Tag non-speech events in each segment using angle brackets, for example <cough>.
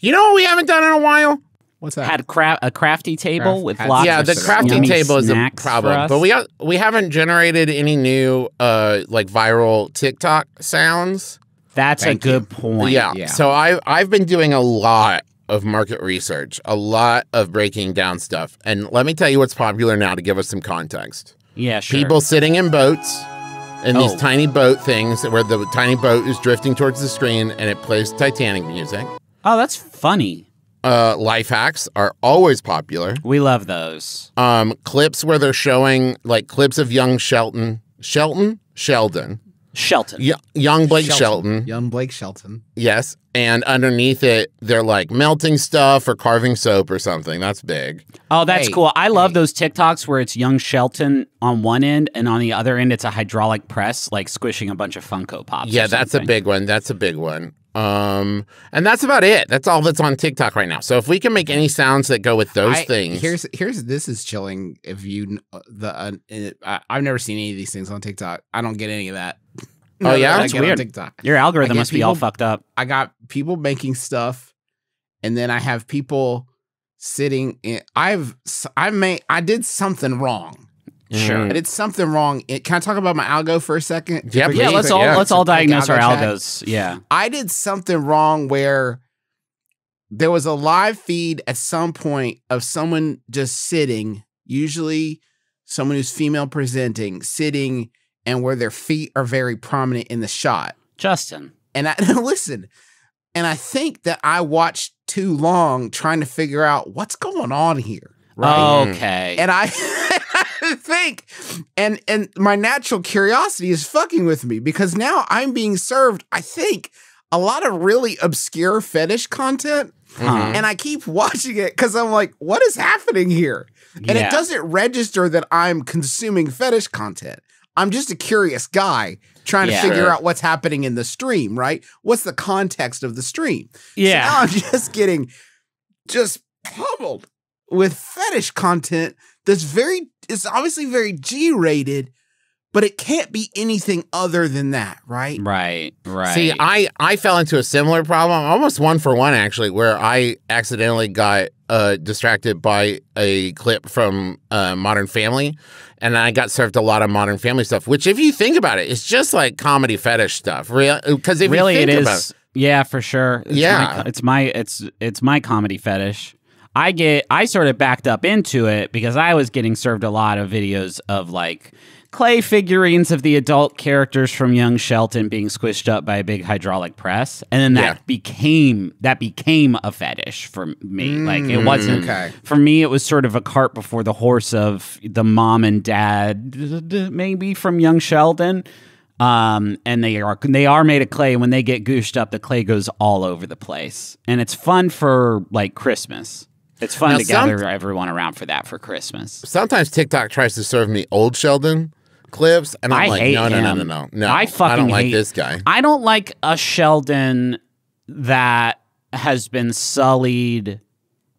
You know what we haven't done in a while? What's that? Had cra- a crafty table Craft- with had- lots yeah, of the Lots of crafting table is a problem, but we ha- we haven't generated any new uh like viral TikTok sounds. That's Thank a good point. yeah. yeah. So I I've been doing a lot of market research, a lot of breaking down stuff, and let me tell you what's popular now to give us some context. Yeah, sure. People sitting in boats. In these Oh. tiny boat things where the tiny boat is drifting towards the screen and it plays Titanic music. Oh, that's funny. Uh, life hacks are always popular. We love those. um, clips where they're showing like clips of young Shelton, Shelton, Sheldon, Shelton. y- young Blake Shelton. Young Blake Shelton. yes, and underneath it they're like melting stuff or carving soap or something. That's big. Oh, that's Hey, cool. I love hey. those TikToks where it's young Shelton on one end and on the other end it's a hydraulic press, like squishing a bunch of Funko Pops. yeah, that's a big one. That's a big one. Um, and that's about it. That's all that's on TikTok right now. So if we can make any sounds that go with those I- things, Here's here's this is chilling. If you uh, the uh, I, I've never seen any of these things on TikTok. I don't get any of that. Oh, yeah? I That's weird. TikTok. Your algorithm I get must be all fucked up. I got people making stuff, and then I have people sitting. In, I've I made I did something wrong. Sure. Mm. I did something wrong. It, can I talk about my algo for a second? Yeah, Yeah, let's all yeah. let's all quick diagnose our algo chat. algos. Yeah. I did something wrong where there was a live feed at some point of someone just sitting, usually someone who's female presenting, sitting and where their feet are very prominent in the shot. Justin. And I <laughs> listen, and I think that I watched too long trying to figure out what's going on here. Right. Oh, mm-hmm. Okay. And I, <laughs> I think, and and my natural curiosity is fucking with me because now I'm being served, I think, a lot of really obscure fetish content. Huh. And I keep watching it because I'm like, what is happening here? And Yeah. it doesn't register that I'm consuming fetish content. I'm just a curious guy trying Yeah. to figure Sure. out what's happening in the stream, right? What's the context of the stream? So Yeah. now I'm <laughs> just getting just pummeled with fetish content that's very, it's obviously very G rated, but it can't be anything other than that, right? Right. Right. See, I I fell into a similar problem, almost one for one actually, where I accidentally got uh, distracted by a clip from uh, Modern Family, and I got served a lot of Modern Family stuff. Which, if you think about it, it's just like comedy fetish stuff, real. Because if really you it think is about yeah for sure it's Yeah. my, it's my it's it's my comedy fetish i get i sort of backed up into it because i was getting served a lot of videos of like clay figurines of the adult characters from young shelton being squished up by a big hydraulic press and then that Yeah. became that became a fetish for me like it wasn't okay. for me it was sort of a cart before the horse of the mom and dad maybe from young sheldon um, and they are they are made of clay. And when they get gooshed up, the clay goes all over the place, and it's fun for like Christmas. It's fun Now, to gather everyone around for that for Christmas. sometimes TikTok tries to serve me old Sheldon clips, and I'm I like, hate no, no, no, him. no, no, no. I fucking don't like hate- this guy. I don't like a Sheldon that has been sullied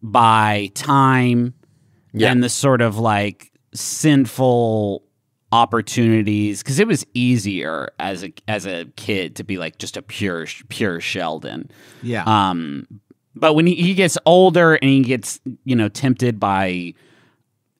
by time Yeah. and the sort of like sinful opportunities because it was easier as a as a kid to be like just a pure pure Sheldon. Yeah. Um, but when he, he gets older and he gets, you know, tempted by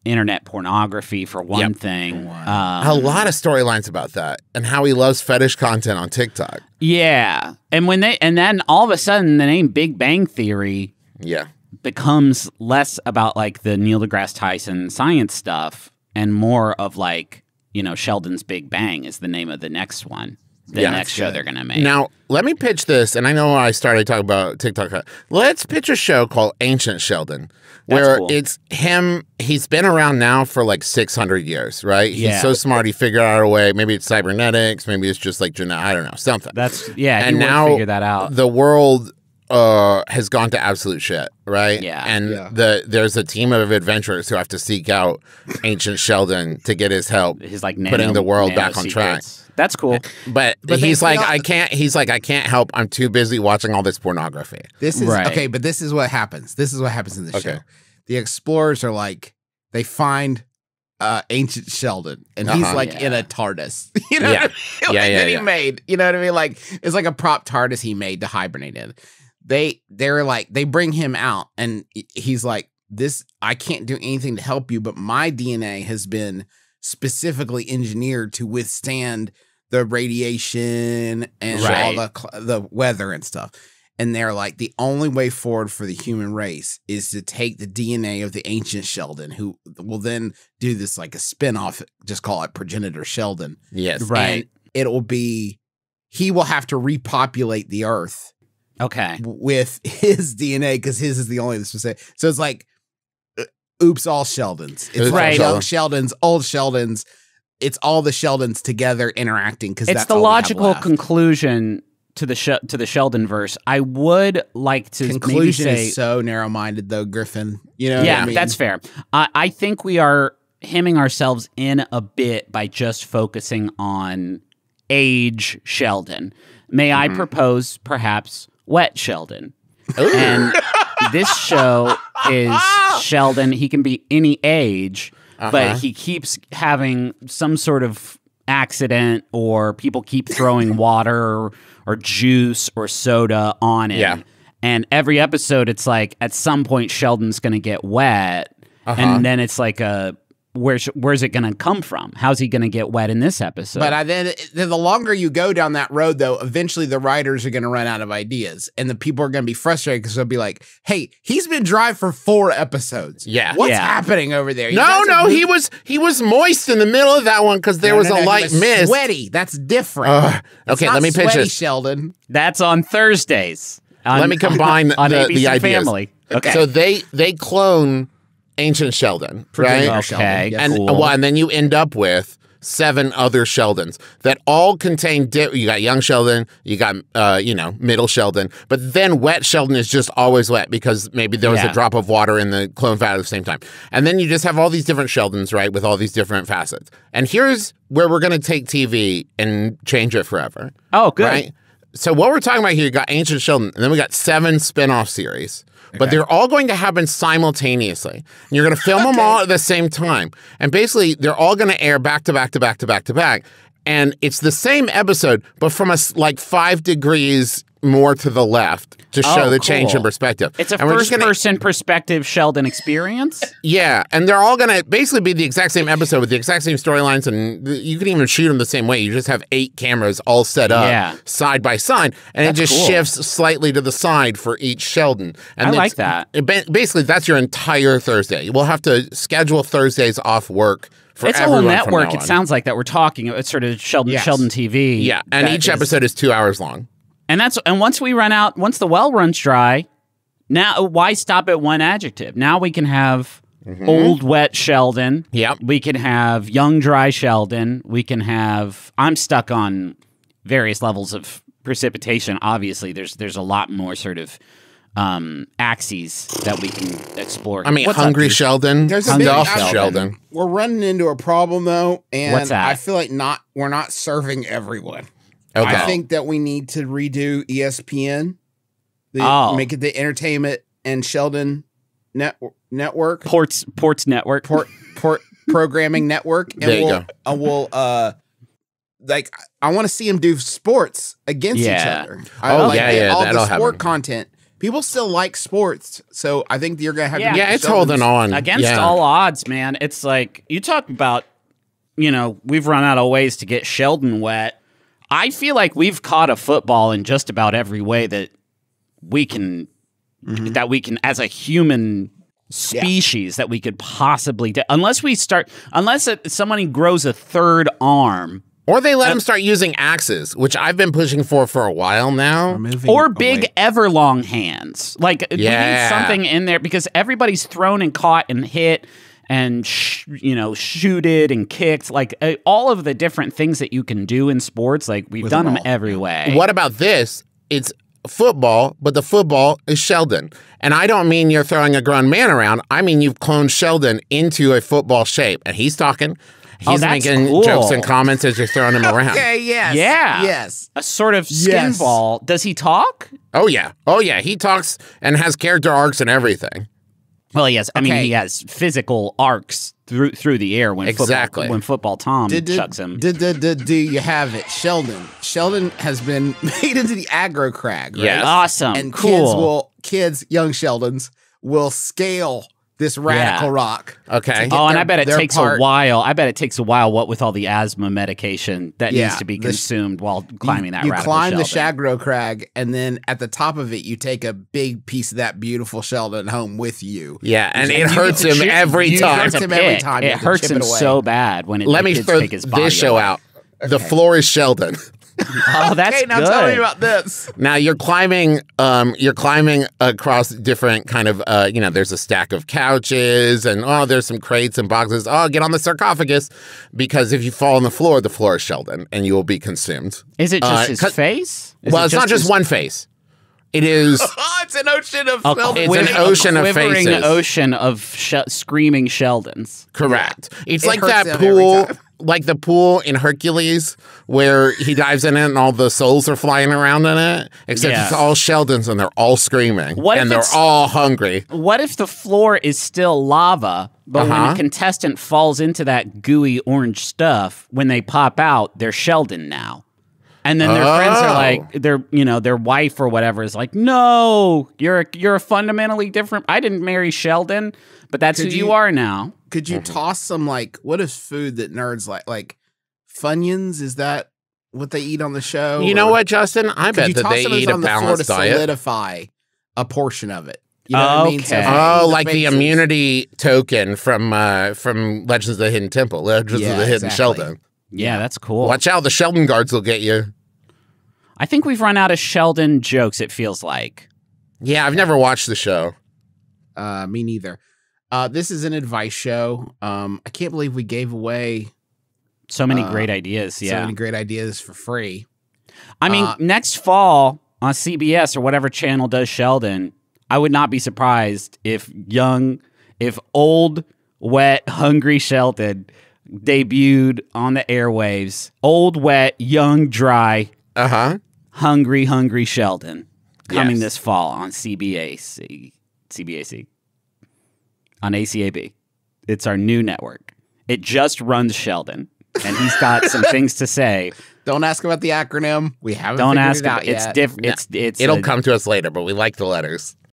internet pornography for one Yep. thing, um, a lot of storylines about that, and how he loves fetish content on TikTok. yeah. And when they and then all of a sudden the name Big Bang Theory Yeah, becomes less about like the Neil deGrasse Tyson science stuff and more of like, you know, Sheldon's Big Bang is the name of the next one. The Yeah, next show they're gonna make. Now, let me pitch this, and I know I started talking about TikTok. Let's pitch a show called Ancient Sheldon, where cool. it's him. He's been around now for like 600 years, right? Yeah. He's so smart, he figured out a way. Maybe it's cybernetics, maybe it's just like genetic, I don't know, something. That's yeah, and now figure that out. the world uh, has gone to absolute shit, right? Yeah. And Yeah. the there's a team of adventurers who have to seek out Ancient Sheldon to get his help. He's like putting the world back on track. That's cool. But, But he's like, feel- I can't. He's like, I can't help. I'm too busy watching all this pornography. This is Right. okay, but this is what happens. This is what happens in the Okay. show. The explorers are like they find uh ancient Sheldon and he's Uh-huh. like in a TARDIS. <laughs> You know Yeah. what I mean? <laughs> Like, Yeah, yeah, that he made. You know what I mean? Like it's like a prop TARDIS he made to hibernate in. They they're like they bring him out and he's like this I can't do anything to help you but my DNA has been specifically engineered to withstand the radiation and all the the weather and stuff and they're like the only way forward for the human race is to take the DNA of the ancient Sheldon who will then do this like a spin-off just call it progenitor Sheldon Yes. Right. and it'll be he will have to repopulate the earth Okay. with <laughs> his DNA because his is the only specific. So it's like, uh, oops, all Sheldons. It's Oops, like all young Sheldons, old Sheldons. It's all the Sheldons together interacting because It's that's the all logical conclusion to the sh- to the Sheldonverse. I would like to maybe conclusion say is so narrow-minded, though. Griffin, you know, yeah, I mean? that's fair. I I think we are hemming ourselves in a bit by just focusing on age Sheldon. May I Mm-hmm. propose perhaps wet Sheldon? And this show is <laughs> Sheldon. He can be any age, Uh-huh. but he keeps having some sort of accident or people keep throwing water or, juice or soda on him. Yeah. And every episode, it's like at some point Sheldon's going to get wet, Uh-huh. and then it's like a where's where's it going to come from? How's he going to get wet in this episode? But I, then, then the longer you go down that road, though, eventually the writers are going to run out of ideas, and the people are going to be frustrated because they'll be like, "Hey, he's been dry for four episodes. Yeah. what's Yeah. happening over there? You No, no, he was he was moist in the middle of that one because there No, was no, no, a he light was mist. Sweaty. That's different. Ugh. It's okay, let me pitch sweaty, this. Sheldon. That's on Thursdays. on- Let me <laughs> combine on the, ABC the ideas. Family. Okay. So they they clone ancient Sheldon, right? Progenitor Okay, Sheldon, yes. and cool. well, and then you end up with seven other Sheldons that all contain. Di- you got young Sheldon, you got uh, you know middle Sheldon, but then wet Sheldon is just always wet because maybe there was Yeah. a drop of water in the clone vat at the same time, and then you just have all these different Sheldons, right, with all these different facets. And here's where we're gonna take TV and change it forever. oh, good. Right? So what we're talking about here, you got Ancient Sheldon, and then we got seven spin-off series. But they're all going to happen simultaneously. And you're going to film them all at the same time. And basically, they're all going to air back to back to back to back to back. And it's the same episode, but from a like five degrees more to the left to show Oh, the change in perspective. It's a And we're just first gonna- person perspective Sheldon experience. yeah, and they're all going to basically be the exact same episode with the exact same storylines, and you can even shoot them the same way. You just have eight cameras all set up Yeah. side by side, and That's it just cool. shifts slightly to the side for each Sheldon. And I like that. it basically, that's your entire Thursday. We'll have to schedule Thursdays off work for it's a whole network. It sounds like that we're talking. It's sort of Sheldon Yes. Sheldon TV. yeah, and each is- episode is two hours long. And that's and once we run out, once the well runs dry, now why stop at one adjective? Now we can have old wet Sheldon. Yep. We can have young dry Sheldon. We can have I'm stuck on various levels of precipitation. Obviously, there's there's a lot more sort of um axes that we can explore. I mean, What's Hungry dude? Sheldon, There's a Stuff big- Sheldon. We're running into a problem though, and What's that? I feel like not we're not serving everyone. Okay. I think that we need to redo E ESPN, the, Oh. make it the entertainment and Sheldon net, network, Ports Ports Network. port, port <laughs> programming network, and There you we'll, go. uh, we'll uh like I want to see them do sports against each other. I Oh, like yeah, yeah, all that'll the sport happen. content. People still like sports, so I think you're gonna have Yeah. to yeah, it's Sheldon's- holding on against yeah. all odds, man. It's like you talk about, you know, we've run out of ways to get Sheldon wet. I feel like we've caught a football in just about every way that we can, Mm-hmm. that we can, as a human species, that we could possibly do. Unless we start, unless it, somebody grows a third arm Or they let them start using axes, which I've been pushing for for a while now. Moving or away. big everlong hands. Like we need Yeah. something in there because everybody's thrown and caught and hit and sh- you know shooted and kicked. Like uh, all of the different things that you can do in sports. Like we've With done them them every way. What about this? It's football, but the football is Sheldon. And I don't mean you're throwing a grown man around. I mean you've cloned Sheldon into a football shape. And he's talking. Oh, He's that's making cool. jokes and comments as you're throwing him around. Okay, yes. Yeah. Yes. A sort of skin Yes. ball. Does he talk? Oh yeah. Oh yeah. He talks and has character arcs and everything. Well, yes. I mean, he has physical arcs through through the air when Exactly. football, when football Tom Did, did, chucks him. did, did, did, do you have it? Sheldon. Sheldon has been <laughs> made into the aggro crag. Right? Yes. awesome. And cool. kids will, kids, young Sheldons, will scale this radical Yeah. rock. Okay. to get Oh, and their- I bet it takes part. a while. I bet it takes a while. What with all the asthma medication that Yeah, needs to be the sh- consumed while climbing that you radical climb the Shagro crag, and then at the top of it, you take a big piece of that beautiful Sheldon home with you. Yeah, and And it hurts him chip- every you time. hurts him every time. It have to hurts chip him it away. so bad when it, Let me throw his body this show away. out. The floor is Sheldon. Oh, <laughs> that's okay, now good. tell me about this. Now you're climbing. Um, you're climbing across different kind of. Uh, you know, there's a stack of couches, and oh, there's some crates and boxes. Oh, get on the sarcophagus, because if you fall on the floor, the floor is Sheldon, and you will be consumed. Is it just Uh, his face? Is well, it it's not just his- one face. It is. <laughs> It's an ocean of A Sheldon. It's an ocean a of quivering faces. ocean of sh- screaming Sheldons. Correct. It's It like hurts that them every pool, time. <laughs> like the pool in Hercules, where he dives in it and all the souls are flying around in it. Except Yeah. it's all Sheldons and they're all screaming What if and they're it's- all hungry. What if the floor is still lava, but when Uh-huh. a contestant falls into that gooey orange stuff, when they pop out, they're Sheldon now. And then their friends are Oh. like, their you know, their wife or whatever is like, no, you're a, you're a fundamentally different. I didn't marry Sheldon, but that's Could who you, you- are now. Could you toss some like what is food that nerds like? Like Funyuns? Is that what they eat on the show? You know what, Justin? I Could bet you that toss they some eat this a on the floor to balanced diet. solidify a portion of it? You know what I mean? Okay. Oh, they eat like the faces- immunity token from uh, from Legends of the Hidden Temple, Legends Yeah, of the Hidden exactly. Sheldon. Yeah, that's cool. Watch out, the Sheldon guards will get you. I think we've run out of Sheldon jokes. It feels like. Yeah, I've never watched the show. Uh, me neither. Uh, this is an advice show. Um, I can't believe we gave away So many Uh, great ideas. Yeah. So many great ideas for free. I mean, Uh, next fall on CBS or whatever channel does Sheldon, I would not be surprised if young, if old, wet, hungry Sheldon debuted on the airwaves. Old, wet, young, dry, Uh huh. Hungry, hungry Sheldon coming Yes. this fall on CBAC, CBAC, on ACAB. It's our new network. It just runs Sheldon, and he's got some <laughs> things to say. Don't ask about the acronym. We haven't Don't figured ask. it out About, it's yet. different. It's it's It'll a- come to us later, but we like the letters.